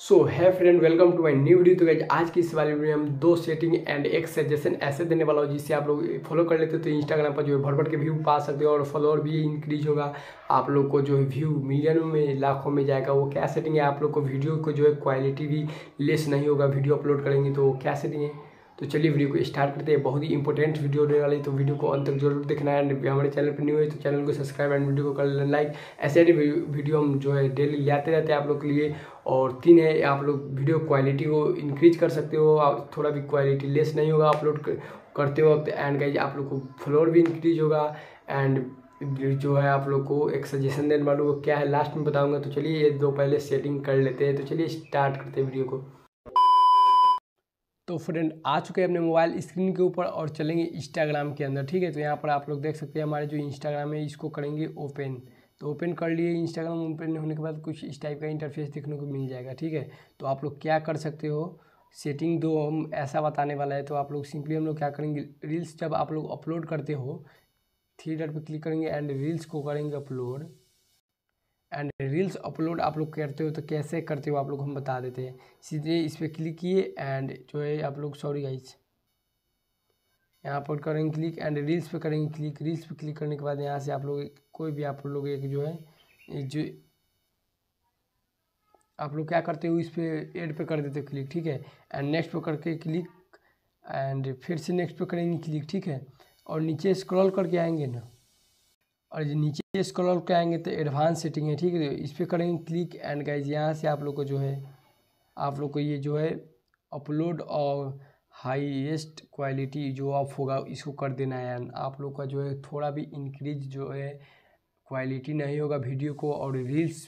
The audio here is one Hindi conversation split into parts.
So hi friend welcome to my new video तो गाइज़ आज की इस वाली वीडियो में हम दो सेटिंग एंड एक सजेशन ऐसे देने वाला हो जिससे आप लोग फॉलो कर लेते हो तो इंस्टाग्राम पर जो है भर भर के व्यू पा सकते हो और फॉलोअर भी इंक्रीज होगा। आप लोग को जो है व्यू मिलियनों में, लाखों में जाएगा। वो क्या सेटिंग है? आप लोग को वीडियो को जो है क्वालिटी भी लेस नहीं होगा। वीडियो अपलोड करेंगे तो क्या सेटिंग है? तो चलिए वीडियो को स्टार्ट करते हैं। बहुत ही इंपॉर्टेंट वीडियो होने वाली तो वीडियो को अंत तक ज़रूर देखना है। हमारे चैनल पर न्यू है तो चैनल को सब्सक्राइब एंड वीडियो को कर लेना लाइक ऐसे वीडियो हम जो है डेली लाते रहते हैं आप लोग के लिए। और तीन है, आप लोग वीडियो क्वालिटी को इंक्रीज कर सकते हो। थोड़ा भी क्वालिटी लेस नहीं होगा अपलोड करते वक्त। एंड गाइज़ आप लोग को फ्लोर भी इंक्रीज होगा। एंड जो है आप लोग को एक सजेशन देने वालों को क्या है लास्ट में बताऊँगा। तो चलिए ये दो पहले सेटिंग कर लेते हैं। तो चलिए स्टार्ट करते हैं वीडियो को। तो फ्रेंड आ चुके हैं अपने मोबाइल स्क्रीन के ऊपर और चलेंगे इंस्टाग्राम के अंदर, ठीक है? तो यहाँ पर आप लोग देख सकते हैं हमारे जो इंस्टाग्राम है, इसको करेंगे ओपन तो ओपन कर लिए इंस्टाग्राम ओपन होने के बाद कुछ इस टाइप का इंटरफेस देखने को मिल जाएगा, ठीक है? तो आप लोग क्या कर सकते हो? सेटिंग दो, हम ऐसा बताने वाला है तो आप लोग सिंपली हम लोग क्या करेंगे? रील्स जब आप लोग अपलोड करते हो थ्री डॉट पर क्लिक करेंगे एंड रील्स को करेंगे अपलोड एंड रील्स अपलोड आप लोग करते हो तो कैसे करते हो आप लोग हम बता देते हैं। सीधे इस पर क्लिक किए एंड जो है आप लोग सॉरी गाइज़ यहाँ पर करेंगे क्लिक एंड रील्स पे करेंगे क्लिक रील्स पे क्लिक करने के बाद यहाँ से आप लोग, कोई भी आप लोग एक जो है जो आप लोग क्या करते हो, इस पर एड पे कर देते हो क्लिक ठीक है? एंड नेक्स्ट पे करके क्लिक एंड फिर से नेक्स्ट पे करेंगे क्लिक ठीक है? और नीचे स्क्रॉल करके आएँगे ना। और जो नीचे स्क्रॉल के आएँगे तो एडवांस सेटिंग है, ठीक है? इस पर करेंगे क्लिक एंड गाइज़ यहाँ से आप लोग को जो है, आप लोग को ये जो है अपलोड और हाईएस्ट क्वालिटी जो ऑफ़ होगा, इसको कर देना है। एंड आप लोग का जो है थोड़ा भी इंक्रीज जो है क्वालिटी नहीं होगा वीडियो को और रील्स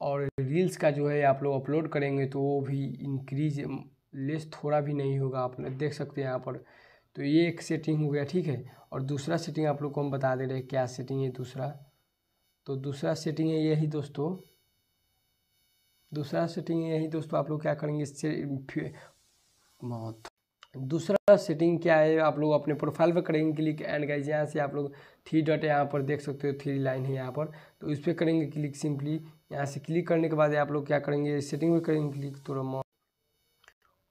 और रील्स का जो है आप लोग अपलोड करेंगे तो वो भी इंक्रीज लेस थोड़ा भी नहीं होगा। आप देख सकते हैं यहाँ पर। तो ये एक सेटिंग हो गया, ठीक है? और दूसरा सेटिंग आप लोग को हम बता दे रहे हैं क्या सेटिंग है दूसरा। तो दूसरा सेटिंग है यही दोस्तों। दूसरा सेटिंग है यही दोस्तों, आप लोग क्या करेंगे इससे मौत। दूसरा सेटिंग क्या है, आप लोग अपने प्रोफ़ाइल पर करेंगे क्लिक एंड गाइज़ यहाँ से आप लोग थ्री डॉट यहाँ पर देख सकते हो थ्री लाइन है यहाँ पर। तो इस पर करेंगे क्लिक सिंपली यहाँ से क्लिक करने के बाद आप लोग क्या करेंगे सेटिंग में करेंगे क्लिक थोड़ा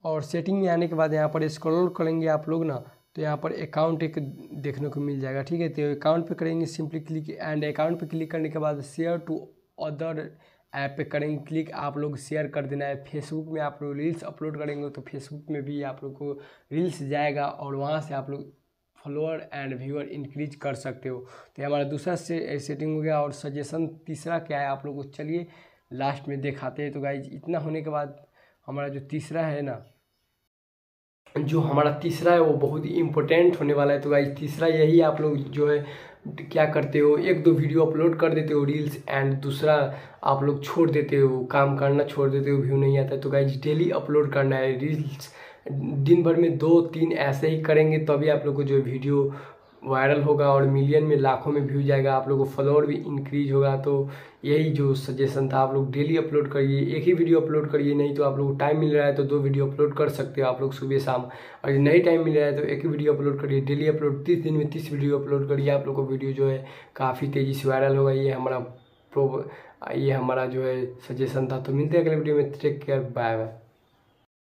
और सेटिंग में आने के बाद यहाँ पर स्क्रॉल करेंगे आप लोग ना तो यहाँ पर अकाउंट एक देखने को मिल जाएगा, ठीक है? तो अकाउंट पे करेंगे सिंपली क्लिक एंड अकाउंट पे क्लिक करने के बाद शेयर टू अदर ऐप पे करेंगे क्लिक आप लोग शेयर कर देना है। फेसबुक में आप लोग रील्स अपलोड करेंगे तो फेसबुक में भी आप लोग को रील्स जाएगा और वहाँ से आप लोग फॉलोअर एंड व्यूअर इंक्रीज कर सकते हो। तो हमारा दूसरा से सेटिंग हो गया और सजेशन तीसरा क्या है आप लोग को चलिए लास्ट में दिखाते हैं। तो गाइज़ इतना होने के बाद हमारा जो तीसरा है ना जो हमारा तीसरा है, वो बहुत ही इम्पोर्टेंट होने वाला है। तो गाइज़ तीसरा यही आप लोग जो है, क्या करते हो? एक दो वीडियो अपलोड कर देते हो रील्स एंड दूसरा आप लोग छोड़ देते हो, काम करना छोड़ देते हो व्यू नहीं आता। है तो गाइज़ डेली अपलोड करना है रील्स दिन भर में दो, तीन ऐसे ही करेंगे, तभी आप लोग को जो वीडियो वायरल होगा और मिलियन में, लाखों में व्यू जाएगा, आप लोगों को फॉलोअर भी इंक्रीज होगा तो यही जो सजेशन था, आप लोग डेली अपलोड करिए, एक ही वीडियो अपलोड करिए, नहीं तो आप लोग को टाइम मिल रहा है तो दो वीडियो अपलोड कर सकते हो आप लोग सुबह शाम। और नहीं टाइम मिल रहा है तो एक ही वीडियो अपलोड करिए डेली अपलोड तीस दिन में तीस वीडियो अपलोड करिए, आप लोग को वीडियो जो है काफ़ी तेज़ी से वायरल होगा, ये हमारा प्रो ये हमारा जो है सजेशन था तो मिलते हैं अगले वीडियो में टेक केयर बाय बाय